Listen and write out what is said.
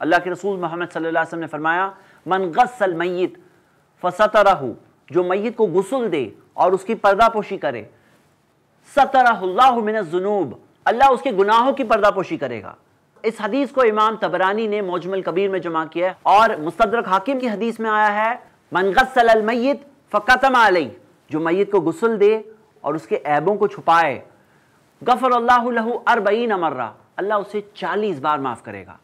اللہ کے رسول محمد صلی اللہ علیہ وسلم نے فرمایا، من غسل میت فسترہ جو میت کو غسل دے اور اس کی پردہ پوشی کرے سترہ اللہ من الزنوب اللہ اس کے گناہوں کی پردہ پوشی کرے گا۔ اس حدیث کو امام تبرانی نے موجمل کبیر میں جمع کیا ہے اور مستدرک حاکم کی حدیث میں آیا ہے، من غسل المیت فقتم علی، جو میت کو غسل دے اور اس کے عیبوں کو چھپائے، غفر اللہ لہو اربعین مرہ، اللہ اسے چالیس بار معاف کرے گا۔